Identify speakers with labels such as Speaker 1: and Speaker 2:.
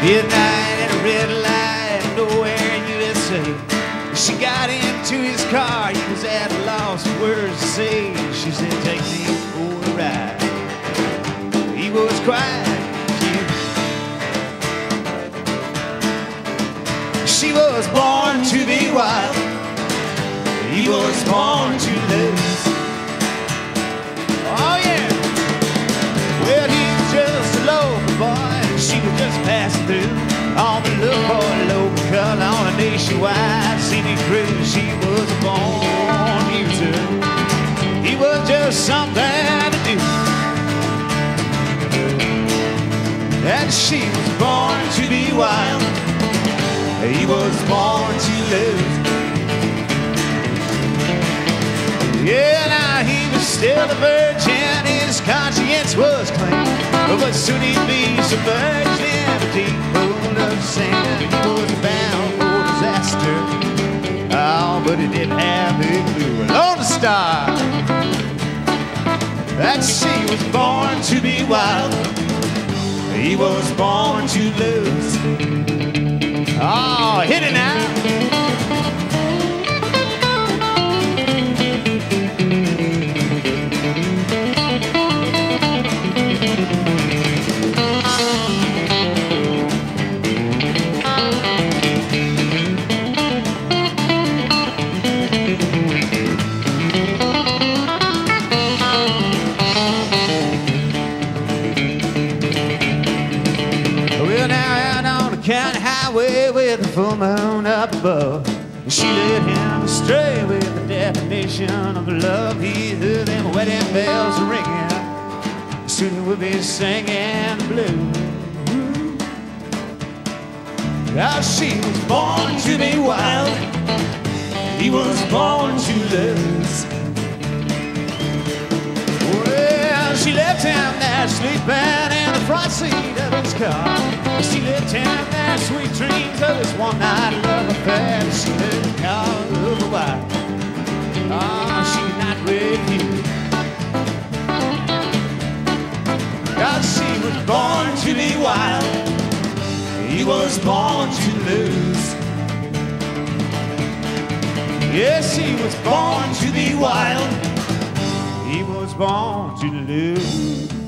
Speaker 1: Midnight and a red light, nowhere in USA. She got into his car, he was at a loss for words to say. She said, take me for a ride. He was quiet. She was born to be wild. He was born to nationwide scenic cruise. She was born here. He was just something to do. And she was born to be wild. He was born to lose. Yeah, now he was still a virgin, his conscience was clean. But soon he'd be submerged star. That she was born to be wild. He was born to lose. County highway with the full moon up above. She led him astray with the definition of love. He heard them wedding bells ringing. Soon we'll be singing blue. Now she was born to be wild. He was born to lose. Well, she left him there sleeping in the front seat car. She left him there sweet dreams of this one night love affair. Ah, she didn't call the wife. Oh, she's not with you. God, she was born to be wild. He was born to lose. Yes, he was born to be wild. He was born to lose.